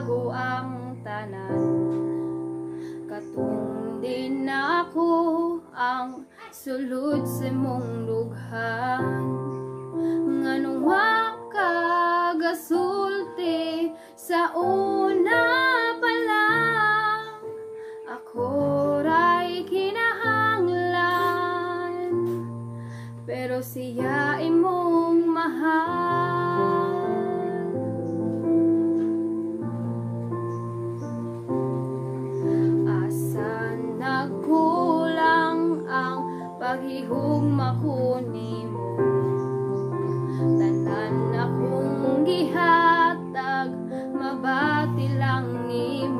bago ang tanan. Katung din ako ang sulod sa mong lughan. iyong makuni mo tanan akong gihatag mabati lang nimo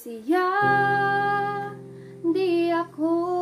siya, di ako